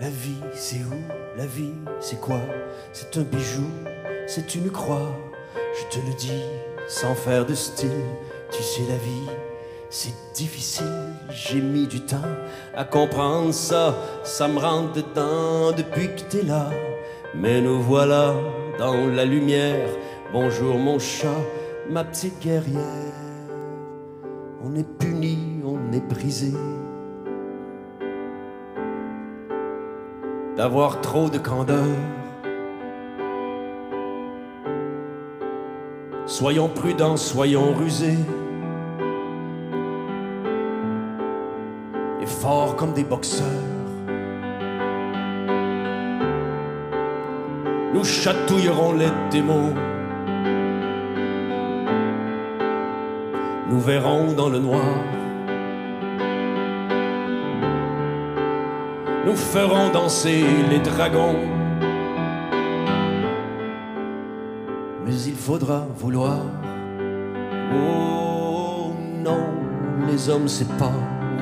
La vie, c'est où La vie, c'est quoi? C'est un bijou, c'est une croix. Je te le dis sans faire de style. Tu sais, la vie, c'est difficile. J'ai mis du temps à comprendre ça. Ça me rentre dedans depuis que t'es là. Mais nous voilà dans la lumière. Bonjour mon chat, ma petite guerrière. On est puni, on est brisé. D'avoir trop de candeur. Soyons prudents, soyons rusés. Et forts comme des boxeurs. Nous chatouillerons les démons. Nous verrons dans le noir. Nous ferons danser les dragons. Mais il faudra vouloir. Oh non, les hommes c'est pas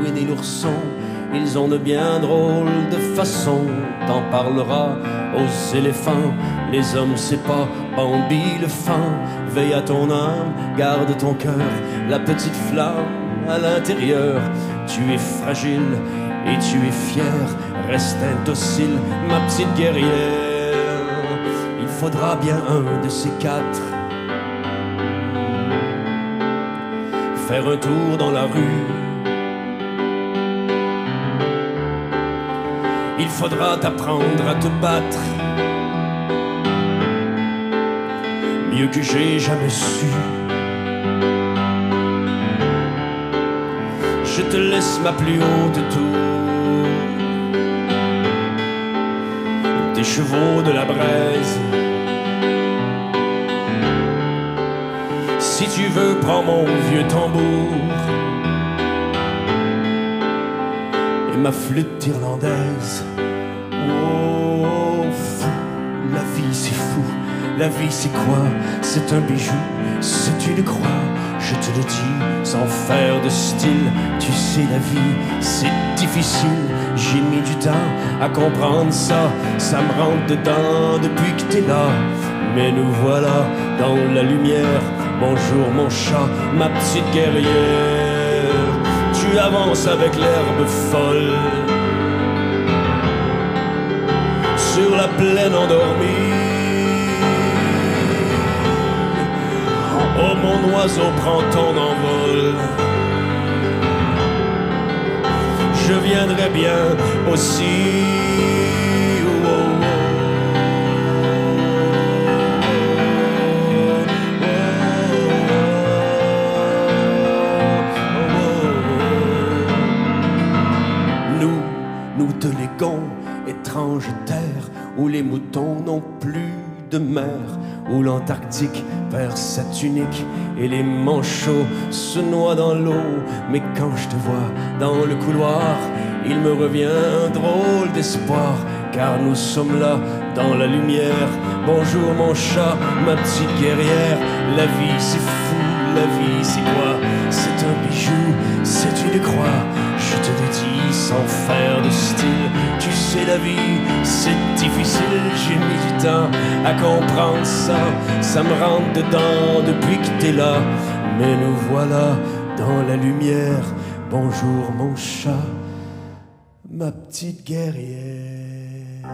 Winnie l'ourson. Ils ont de bien drôles de façons. T'en parleras aux éléphants. Les hommes c'est pas Bambi le fin. Veille à ton âme, garde ton cœur, la petite flamme à l'intérieur. Tu es fragile et tu es fier. Reste indocile, ma petite guerrière. Il faudra bien un de ces quatre. Faire un tour dans la rue. Il faudra t'apprendre à te battre. Mieux que j'ai jamais su. Je te laisse ma plus haute tour. Des chevaux de la braise. Si tu veux, prends mon vieux tambour. Et ma flûte irlandaise. Oh, la vie c'est fou. La vie c'est quoi? C'est un bijou, c'est une croix. Je te le dis sans faire de style. Tu la vie c'est difficile. J'ai mis du temps à comprendre ça. Ça me rentre dedans depuis que t'es là. Mais nous voilà dans la lumière. Bonjour mon chat, ma petite guerrière. Tu avances avec l'herbe folle sur la plaine endormie. Oh mon oiseau, prends ton envol. Je viendrai bien aussi. Oh, oh, oh. Nous, nous te léguons, étrange terre où les moutons n'ont plus de mer, où l'Antarctique perd sa tunique et les manchots se noient dans l'eau. Mais quand je te vois dans le couloir, il me revient un drôle d'espoir, car nous sommes là dans la lumière. Bonjour mon chat, ma petite guerrière, la vie c'est fou, la vie c'est quoi? C'est un bijou, c'est une croix. Je te le dis sans faire de style. Tu sais, la vie, c'est difficile. J'ai mis du temps à comprendre ça. Ça me rentre dedans depuis que t'es là. Mais nous voilà dans la lumière. Bonjour, mon chat, ma petite guerrière.